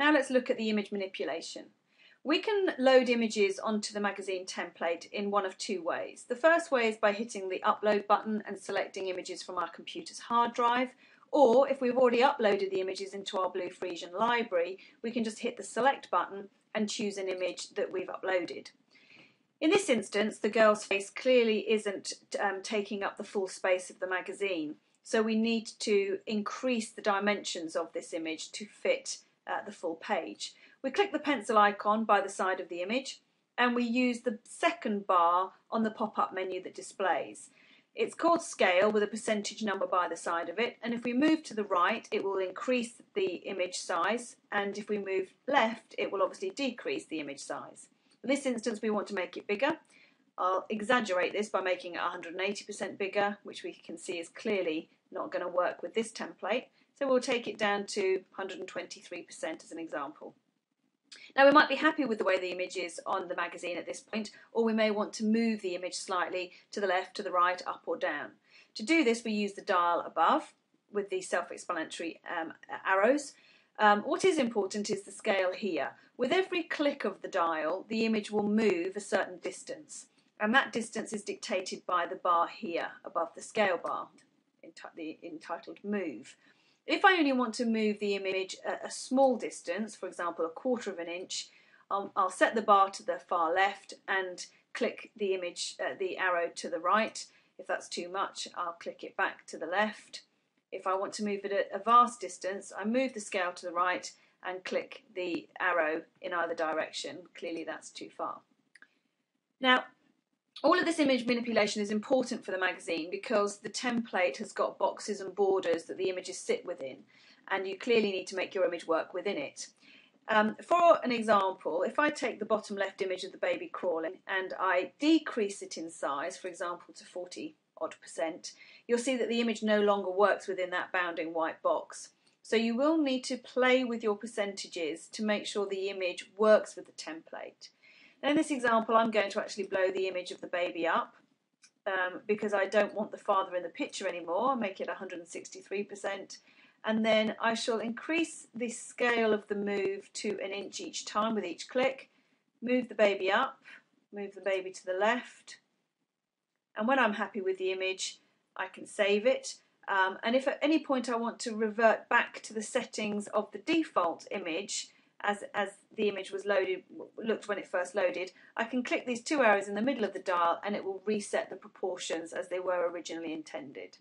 Now let's look at the image manipulation. We can load images onto the magazine template in one of two ways. The first way is by hitting the upload button and selecting images from our computer's hard drive, or if we've already uploaded the images into our Blue Friesian library, we can just hit the select button and choose an image that we've uploaded. In this instance, the girl's face clearly isn't um, taking up the full space of the magazine, so we need to increase the dimensions of this image to fit uh, the full page. We click the pencil icon by the side of the image and we use the second bar on the pop-up menu that displays. It's called scale with a percentage number by the side of it and if we move to the right it will increase the image size and if we move left it will obviously decrease the image size. In this instance we want to make it bigger. I'll exaggerate this by making it 180% bigger which we can see is clearly not going to work with this template so we'll take it down to 123% as an example. Now we might be happy with the way the image is on the magazine at this point, or we may want to move the image slightly to the left, to the right, up or down. To do this we use the dial above with the self-explanatory um, arrows. Um, what is important is the scale here. With every click of the dial the image will move a certain distance and that distance is dictated by the bar here above the scale bar, entitled move. If I only want to move the image a, small distance, for example a quarter of an inch, I'll, I'll, set the bar to the far left and click the image, uh, the arrow to the right. If that's too much, I'll click it back to the left. If I want to move it at a vast distance, I move the scale to the right and click the arrow in either direction. Clearly that's too far. Now, all of this image manipulation is important for the magazine because the template has got boxes and borders that the images sit within and you clearly need to make your image work within it. Um, for an example, if I take the bottom left image of the baby crawling and I decrease it in size, for example to 40 odd percent, you'll see that the image no longer works within that bounding white box. So you will need to play with your percentages to make sure the image works with the template. Now in this example I'm going to actually blow the image of the baby up um, because I don't want the father in the picture anymore, make it 163% and then I shall increase the scale of the move to an inch each time with each click, move the baby up, move the baby to the left. And when I'm happy with the image I can save it. Um, and if at any point I want to revert back to the settings of the default image as, as the image was loaded, looked when it first loaded, I can click these two arrows in the middle of the dial and it will reset the proportions as they were originally intended.